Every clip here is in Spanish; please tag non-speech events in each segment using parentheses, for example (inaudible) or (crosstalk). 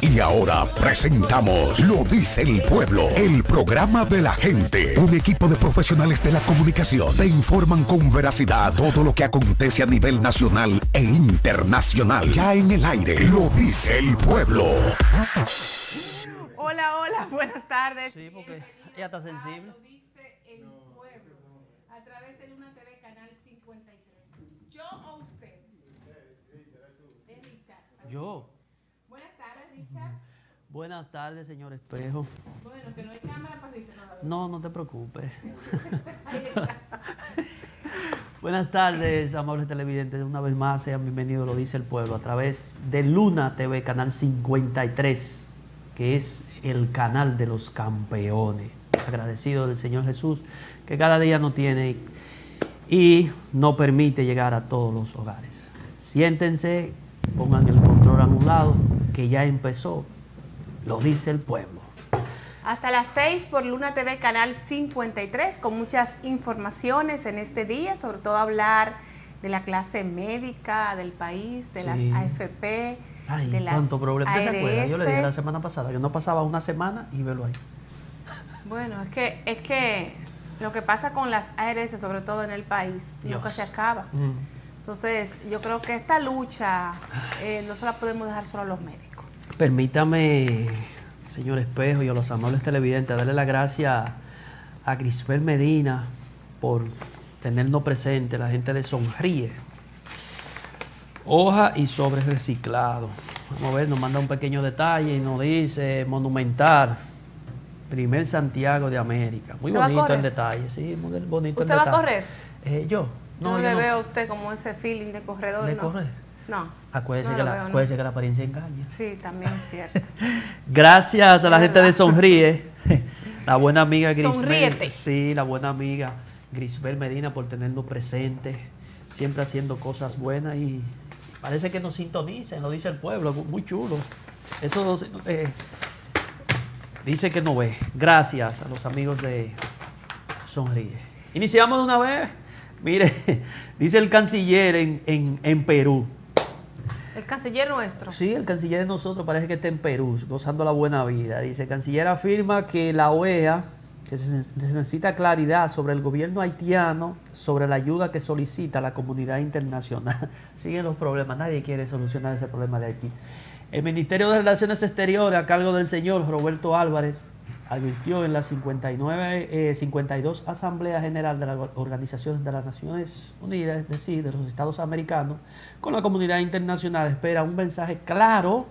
Y ahora presentamos Lo dice el pueblo, el programa de la gente. Un equipo de profesionales de la comunicación te informan con veracidad todo lo que acontece a nivel nacional e internacional. Ya en el aire, Lo dice el pueblo. Hola, hola, buenas tardes. Sí, porque ella está sensible. Lo dice el pueblo a través de Luna TV Canal 53. Yo o ustedes. Yo. Buenas tardes, Richard. Buenas tardes, señor Espejo. Bueno, que no hay cámara para Richard. No. No, te preocupes. (laughs) Buenas tardes, amables televidentes. Una vez más, sean bienvenidos, lo dice el pueblo, a través de Luna TV, canal 53, que es el canal de los campeones. Agradecido del Señor Jesús, que cada día nos tiene y nos permite llegar a todos los hogares. Siéntense, pongan el control a un lado, que ya empezó, lo dice el pueblo. Hasta las 6 por Luna TV Canal 53 con muchas informaciones en este día, sobre todo hablar de la clase médica del país, de las. AFP, Ay, de las cuánto problema. ¿Usted se acuerda? Yo le dije la ARS. semana pasada que no pasaba una semana y velo ahí. Bueno, es que, es que lo que pasa con las ARS, sobre todo en el país, Dios. nunca se acaba. Mm. Entonces, yo creo que esta lucha eh, no se la podemos dejar solo a los médicos. Permítame, señor Espejo y a los amables televidentes, darle la gracia a Grisbel Medina por tenernos presente, la gente de Sonríe. Hoja y sobre reciclado. Vamos a ver, nos manda un pequeño detalle y nos dice monumental. Primer Santiago de América. Muy ¿Usted bonito el detalle, sí, muy bonito el ¿Usted va a detalle. correr? Eh, yo. No, le no. veo a usted como ese feeling de corredor. ¿De no. correr? No. Acuérdese, no que la, veo, acuérdese que la apariencia engaña. Sí, también es cierto. (laughs) Gracias a la gente de. Sonríe, (laughs) la buena amiga Grisbel. Sonríete. Sí, la buena amiga Grisbel Medina por tenernos presente, siempre haciendo cosas buenas y parece que nos sintonicen, lo dice el pueblo, muy chulo. Eso eh, dice que no ve. Gracias a los amigos de Sonríe. Iniciamos de una vez. Mire, (laughs) dice el canciller en, en- en Perú. El canciller nuestro. Sí, el canciller de nosotros parece que está en Perú, gozando la buena vida. Dice, el canciller afirma que la OEA, que se, necesita claridad sobre el gobierno haitiano, sobre la ayuda que solicita la comunidad internacional. (laughs) Siguen los problemas, nadie quiere solucionar ese problema de Haití. El Ministerio de Relaciones Exteriores, a cargo del señor Roberto Álvarez, advirtió en la 59, eh, 52 Asamblea General de la Organización de las Naciones Unidas, es decir, de los Estados Americanos, con la comunidad internacional espera un mensaje claro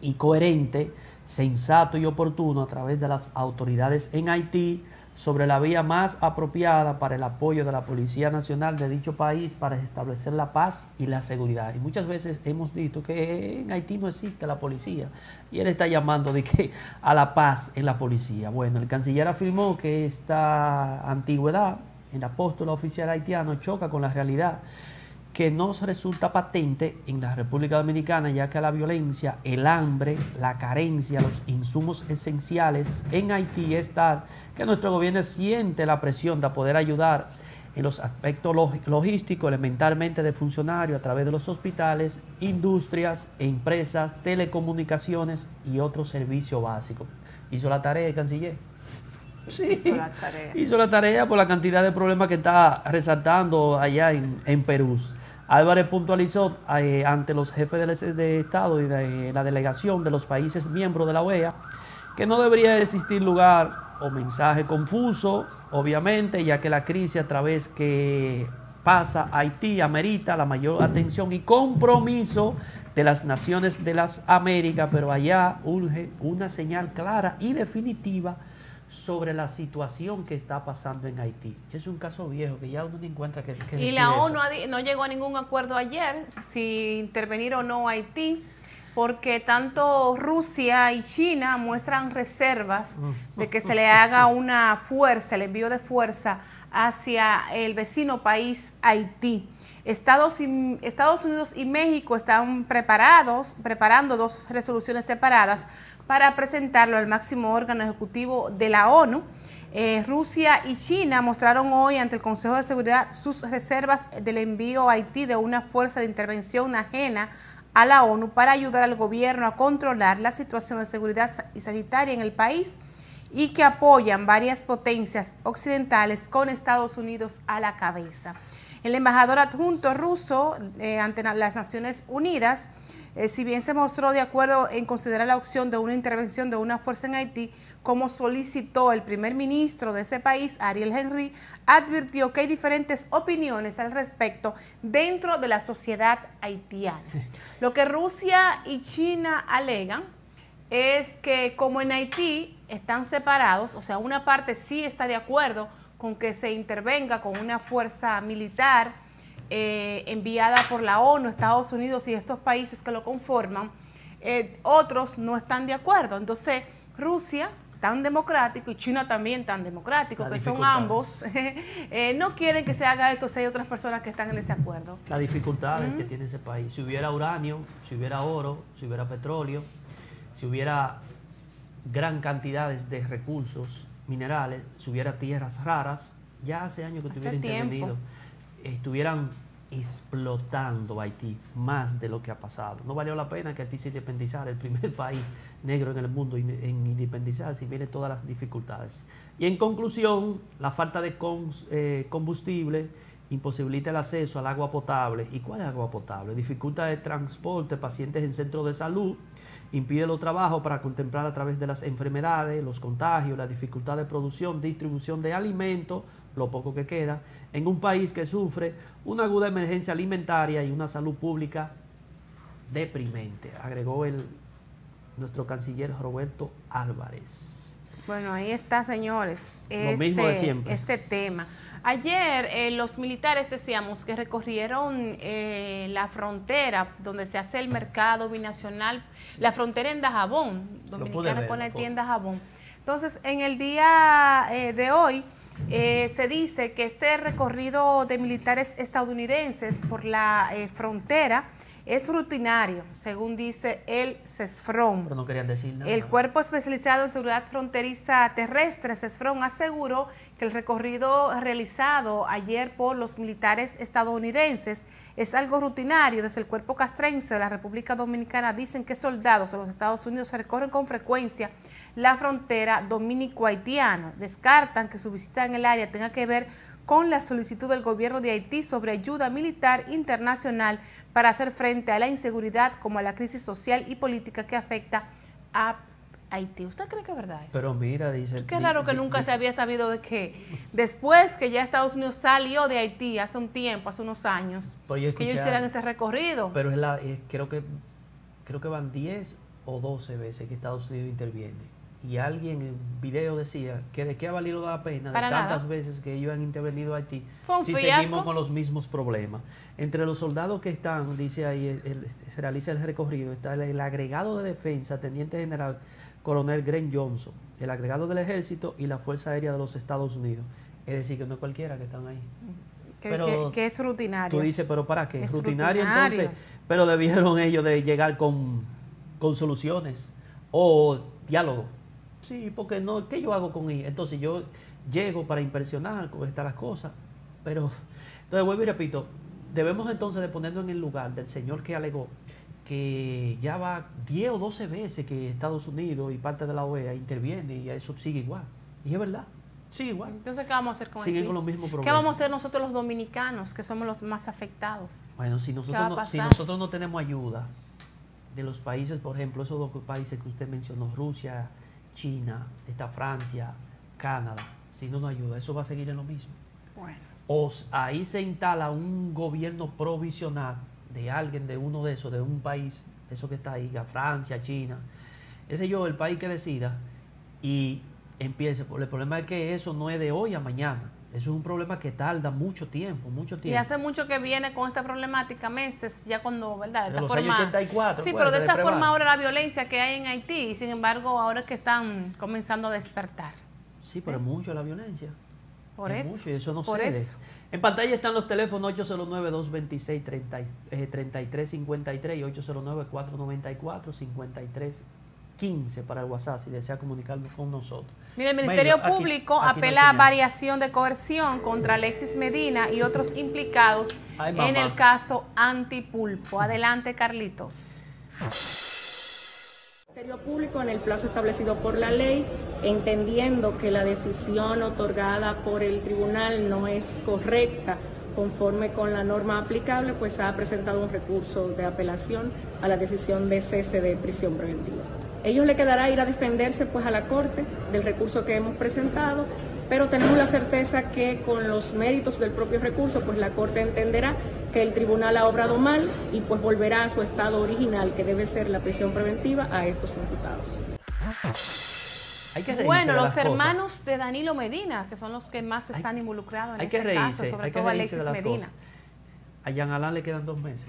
y coherente, sensato y oportuno a través de las autoridades en Haití sobre la vía más apropiada para el apoyo de la Policía Nacional de dicho país para establecer la paz y la seguridad. Y muchas veces hemos dicho que en Haití no existe la policía y él está llamando de que a la paz en la policía. Bueno, el canciller afirmó que esta antigüedad en la oficial haitiano choca con la realidad que nos resulta patente en la República Dominicana, ya que la violencia, el hambre, la carencia, los insumos esenciales en Haití es tal que nuestro gobierno siente la presión de poder ayudar en los aspectos log- logísticos, elementalmente de funcionarios a través de los hospitales, industrias, empresas, telecomunicaciones y otros servicios básicos. Hizo la tarea canciller. Sí. Hizo la tarea. Hizo la tarea por la cantidad de problemas que está resaltando allá en, en Perú. Álvarez puntualizó eh, ante los jefes del- de, Estado y de la delegación de los países miembros de la OEA que no debería existir lugar o mensaje confuso, obviamente, ya que la crisis a través que pasa Haití amerita la mayor atención y compromiso de las naciones de las Américas, pero allá urge una señal clara y definitiva sobre la situación que está pasando en Haití. Es un caso viejo que ya uno no encuentra que, que Y la. ONU no llegó a ningún acuerdo ayer si intervenir o no Haití, porque tanto Rusia y China muestran reservas de que se le haga una fuerza, el envío de fuerza hacia el vecino país Haití. Estados, y- Estados Unidos y México están preparados, preparando dos resoluciones separadas para presentarlo al máximo órgano ejecutivo de la ONU. Eh, Rusia y China mostraron hoy ante el Consejo de Seguridad sus reservas del envío a Haití de una fuerza de intervención ajena a la ONU para ayudar al gobierno a controlar la situación de seguridad y sanitaria en el país y que apoyan varias potencias occidentales con Estados Unidos a la cabeza. El embajador adjunto ruso eh, ante las Naciones Unidas, eh, si bien se mostró de acuerdo en considerar la opción de una intervención de una fuerza en Haití, como solicitó el primer ministro de ese país, Ariel Henry, advirtió que hay diferentes opiniones al respecto dentro de la sociedad haitiana. (laughs) Lo que Rusia y China alegan es que como en Haití están separados, o sea, una parte sí está de acuerdo con que se intervenga con una fuerza militar eh, enviada por la ONU, Estados Unidos y estos países que lo conforman, eh, otros no están de acuerdo. Entonces, Rusia tan democrático y China también tan democrático, que son ambos, (laughs) eh, no quieren que se haga esto si hay otras personas que están en ese acuerdo. Las dificultades que tiene ese país. Si hubiera uranio, si hubiera oro, si hubiera petróleo, si hubiera gran cantidades de recursos minerales, si hubiera tierras raras, ya hace años que estuviera intervenido, estuvieran explotando Haití más de lo que ha pasado. No valió la pena que Haití se independizara, el primer (laughs) país negro en el mundo en independizarse y viene todas las dificultades. Y en conclusión, la falta de eh, combustible imposibilita el acceso al agua potable. ¿Y cuál es agua potable? Dificulta el transporte pacientes en centros de salud, impide los trabajos para contemplar a través de las enfermedades, los contagios, la dificultad de producción, distribución de alimentos, lo poco que queda, en un país que sufre una aguda emergencia alimentaria y una salud pública deprimente, agregó el, nuestro canciller Roberto Álvarez. Bueno, ahí está, señores. Lo mismo de este, siempre. Este tema. Ayer eh, los militares decíamos que recorrieron eh, la frontera donde se hace el mercado binacional, la frontera en Dajabón, dominicana con la tienda Dajabón. Entonces, en el día eh, de hoy se dice que este recorrido de militares estadounidenses por la frontera es rutinario, según dice el CESFRON. Pero no querían decir nada. El Cuerpo Especializado en Seguridad Fronteriza Terrestre, CESFRON, aseguró que el recorrido realizado ayer por los militares estadounidenses es algo rutinario. Desde el Cuerpo Castrense de la República Dominicana dicen que soldados de los Estados Unidos se recorren con frecuencia la frontera dominico-haitiana. Descartan que su visita en el área tenga que ver con la solicitud del gobierno de Haití sobre ayuda militar internacional para hacer frente a la inseguridad como a la crisis social y política que afecta a Haití. ¿Usted cree que es verdad? Pero mira, dice... Qué raro que nunca se había sabido de que después que ya Estados Unidos salió de Haití hace un tiempo, hace unos años, que ellos hicieran ese recorrido. Pero es la, creo, que, creo que van 10 o 12 veces que Estados Unidos interviene y alguien en video decía que de qué ha valido la pena de tantas veces que ellos han intervenido a Haití si seguimos con los mismos problemas. Entre los soldados que están, dice ahí, se realiza el recorrido, está el, agregado de defensa, teniente general coronel Grant Johnson, el agregado del ejército y la Fuerza Aérea de los Estados Unidos. Es decir, que no es cualquiera que están ahí. Que, es rutinario. Tú dices, pero ¿para qué? Es rutinario, entonces, pero debieron ellos de llegar con, con soluciones o diálogo Sí, porque no, ¿qué yo hago con ella? Entonces yo llego para impresionar cómo están las cosas, pero entonces vuelvo y repito, debemos entonces de ponernos en el lugar del señor que alegó que ya va 10 o 12 veces que Estados Unidos y parte de la OEA interviene y eso sigue igual. Y es verdad. Sigue igual. Entonces, ¿qué vamos a hacer con Siguen con los mismos problemas. ¿Qué vamos a hacer nosotros los dominicanos, que somos los más afectados? Bueno, si nosotros, no, si nosotros no tenemos ayuda de los países, por ejemplo, esos dos países que usted mencionó, Rusia, China, está Francia, Canadá, si no nos ayuda, eso va a seguir en lo mismo. Bueno. O ahí se instala un gobierno provisional de alguien, de uno de esos, de un país, eso que está ahí, Francia, China, ese yo, el país que decida, y empiece. El problema es que eso no es de hoy a mañana. Eso es un problema que tarda mucho tiempo, mucho tiempo. Y hace mucho que viene con esta problemática, meses, ya cuando, ¿verdad? De, los años 84. Sí, pero de esta forma ahora la violencia que hay en Haití, sin embargo, ahora es que están comenzando a despertar. Sí, pero es mucho la violencia. Por eso. Mucho y eso no por Eso. En pantalla están los teléfonos 809-226-3353 y 809-494-53 15 para el WhatsApp si desea comunicarnos con nosotros. Mire, el Ministerio Medio, aquí- Público aquí no apela a variación de coerción contra Alexis Medina y otros implicados Ay, en el caso Antipulpo. Adelante, Carlitos. Ministerio Público en el plazo establecido por la ley, entendiendo que la decisión otorgada por el tribunal no es correcta conforme con la norma aplicable, pues ha presentado un recurso de apelación a la decisión de cese de prisión preventiva. Ellos le quedará ir a defenderse pues a la Corte del recurso que hemos presentado, pero tenemos la certeza que con los méritos del propio recurso, pues la Corte entenderá que el tribunal ha obrado mal y pues volverá a su estado original, que debe ser la prisión preventiva a estos imputados. Hay que reírse Bueno, los cosas. hermanos de Danilo Medina, que son los que más Hay- están involucrados en Hay que este caso, sobre hay que todo reírse Alexis de las Medina. cosas. A Jean Alain le quedan dos meses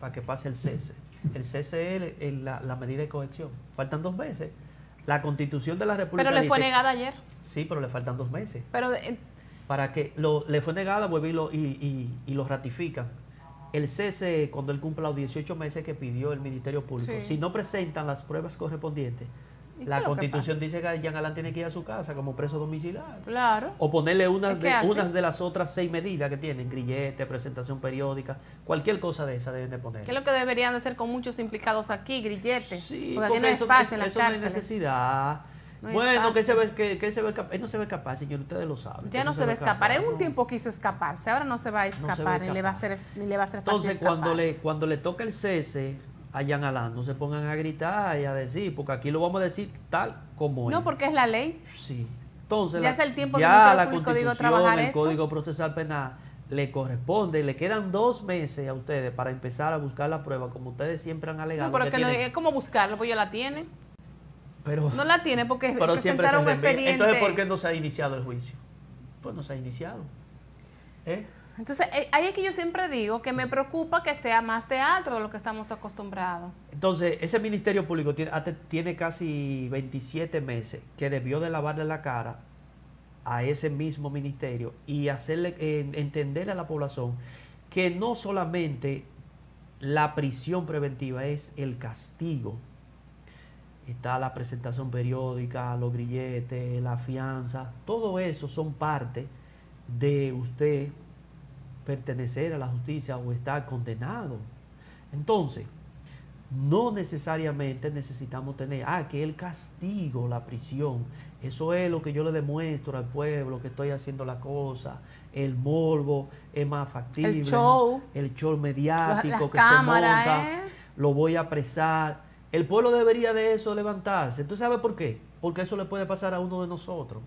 para que pase el cese. El es el- la, la medida de cohesión. Faltan dos meses. La constitución de la República Pero le fue dice- negada ayer. Sí, pero le faltan dos meses. Pero eh, Para que lo, le fue negada, vuelve y lo, y, y- y lo ratifican. El cese, cuando él cumpla los 18 meses que pidió el Ministerio Público, Sí. si no presentan las pruebas correspondientes, ¿Y la que constitución dice que Jean Alain tiene que ir a su casa como preso domiciliario. claro. O ponerle unas de, así. unas de las otras seis medidas que tienen, grillete, presentación periódica, cualquier cosa de esa deben de poner. Que es lo que deberían de hacer con muchos implicados aquí, grilletes. Sí, porque aquí no hay espacio en las eso no hay necesidad. No bueno, que se ve que, que él se ve él no se ve capaz, señor, ustedes lo saben. Ya no se va a escapar. En un tiempo quiso escaparse, ahora no se va a se va a escapar, ni le va a escapar. ser, ni le va a ser fácil Entonces, cuando le, cuando le toca el cese a Jean Alain, no se pongan a gritar y a decir, porque aquí lo vamos a decir tal como No, es. porque es la ley. Sí. Entonces, Ya la- es el tiempo ya la Público Constitución, trabajar el esto. Código Procesal Penal le corresponde, le quedan dos meses a ustedes para empezar a buscar la prueba, como ustedes siempre han alegado. No, pero que que no, tienen- es como buscarlo, pues ya la tiene. pero, No la tiene porque (laughs) pero siempre se presentaron un expediente. Entonces, ¿por qué no se ha iniciado el juicio? Pues no se ha iniciado. ¿Eh? Entonces, eh, ahí es que yo siempre digo que me preocupa que sea más teatro de lo que estamos acostumbrados. Entonces, ese Ministerio Público tiene, casi 27 meses que debió de lavarle la cara a ese mismo ministerio y hacerle entenderle a la población que no solamente la prisión preventiva es el castigo. Está la presentación periódica, los grilletes, la fianza, todo eso son parte de usted pertenecer a la justicia o estar condenado. Entonces, no necesariamente necesitamos tener, ah, que el castigo, la prisión, eso es lo que yo le demuestro al pueblo, que estoy haciendo la cosa, el morbo es más factible, show. el show mediático que cámaras, se monta, ¿eh? lo voy a apresar. El pueblo debería de eso levantarse. ¿Tú sabes por qué? Porque eso le puede pasar a uno de nosotros.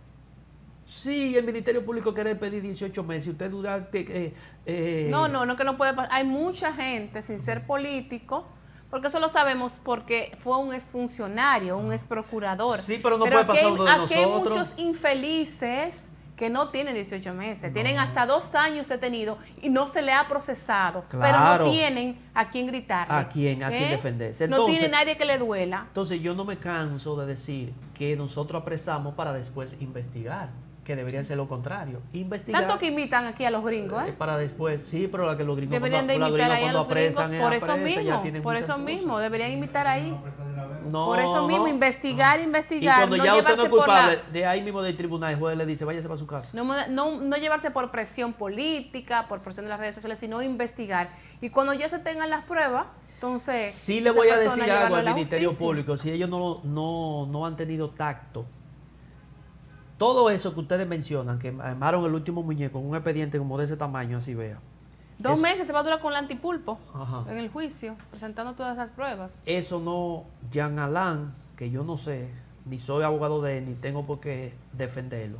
Sí, el Ministerio Público quiere pedir 18 meses y usted dura... eh, eh, No, no, no que no puede pasar. Hay mucha gente sin ser político, porque eso lo sabemos porque fue un exfuncionario, un exprocurador. Sí, pero no puede pasar hay- de Aquí hay muchos infelices que no tienen 18 meses, tienen hasta dos años detenido y no se le ha procesado, pero Claro. no tienen a quién gritarle. A quién, a quién ¿eh? defenderse. no tiene nadie que le duela. Entonces yo no me canso de decir que nosotros apresamos para después investigar, que debería ser lo contrario. Investigar Tanto que imitan aquí a los gringos, eh, ¿eh? para después, sí, pero la que los gringos Deberían de cuando, los imitar gringos ahí a cuando los gringos apresan es por eso mismo, por eso cosas. mismo, deberían imitar ahí. No, Por eso mismo, investigar, Y investigar, cuando no ya usted no llevarse es por la- culpable, de ahí mismo del tribunal, el juez le dice, váyase para su casa. No, no, no llevarse por presión política, por presión de las redes sociales, sino investigar. Y cuando ya se tengan las pruebas, entonces... Sí le voy a decir algo al Ministerio justicia. Público, si ellos no, no, no han tenido tacto. Todo eso que ustedes mencionan, que armaron el último muñeco en un expediente como de ese tamaño, así vea. Dos Eso- meses se va a durar con el antipulpo Ajá. en el juicio, presentando todas las pruebas. Eso no, Jean Alain, que yo no sé, ni soy abogado de él, ni tengo por qué defenderlo.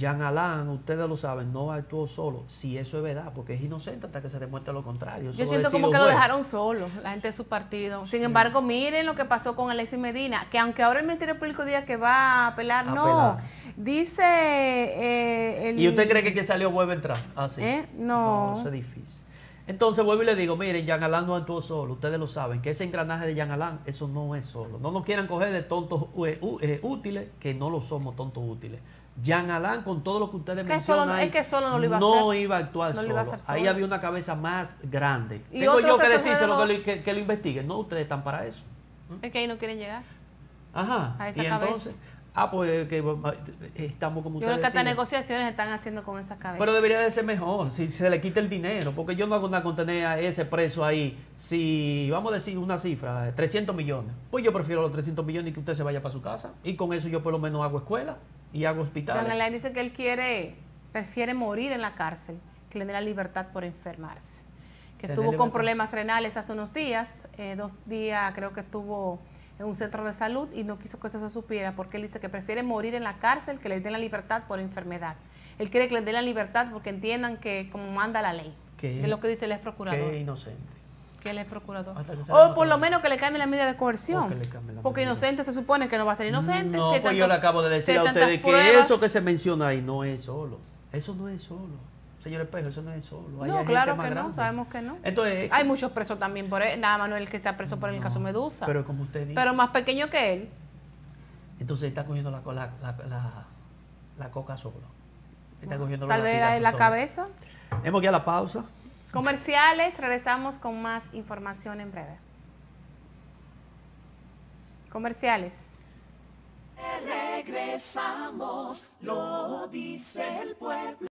Jean Alain, ustedes lo saben, no actuó solo, si eso es verdad, porque es inocente hasta que se demuestre lo contrario. Eso Yo siento como que lo dejaron solo, la gente de su partido. Sin embargo, miren lo que pasó con Alexis Medina, que aunque ahora el Ministerio Público diga que va a apelar, A no. apelar. Dice eh, el... ¿Y usted cree que que salió vuelve a entrar? Ah, sí. ¿Eh? No. eso es difícil. Entonces vuelvo y le digo, miren, Jean Alain no actuó solo, ustedes lo saben, que ese engranaje de Jean Alain, eso no es solo. No nos quieran coger de tontos eh, eh, útiles, que no lo somos tontos útiles. Jean Alain, con todo lo que ustedes Que mencionan, solo ahí, es que solo no lo iba a no iba a actuar No solo. iba a hacer Ahí había una cabeza más grande. Y Tengo yo que alrededor. lo, que, que lo investiguen. No, ustedes están para eso. Es que ahí no quieren llegar. Ajá. A esa y cabeza. entonces, ah, pues que estamos como Yo creo ustedes que hasta negociaciones están haciendo con esas cabezas. Pero debería de ser mejor si se le quita el dinero, porque yo no hago nada con tener a ese preso ahí. Si vamos a decir una cifra, eh, 300 millones, pues yo prefiero los 300 millones y que usted se vaya para su casa. Y con eso yo por lo menos hago escuela y hago John hospitales. Alain dice que él quiere, prefiere morir en la cárcel que le dé la libertad por enfermarse. Que estuvo con problemas renales hace unos días, eh, dos días creo que estuvo en un centro de salud y no quiso que eso se supiera porque él dice que prefiere morir en la cárcel que le den la libertad por enfermedad. Él quiere que le den la libertad porque entiendan que como manda la ley. Que- es lo que dice el ex procurador. Qué inocente. Que él es procurador. O por lo menos que le cambien la medida de coerción. Porque inocente se supone que no va a ser inocente. No, pues yo le acabo de decir a ustedes que eso que se menciona ahí no es solo. Eso no es solo. Señor Espejo, eso no es solo. No, claro que no, sabemos que no. Entonces, Hay muchos presos también por él. Nada Manuel que está preso por el caso Medusa. pero como usted dice, Pero más pequeño que él. entonces está cogiendo la, la, la, la- la coca solo. Está cogiendo Tal vez era en la cabeza. Hemos que a la pausa. Comerciales, regresamos con más información en breve. Comerciales. Regresamos, lo dice el pueblo.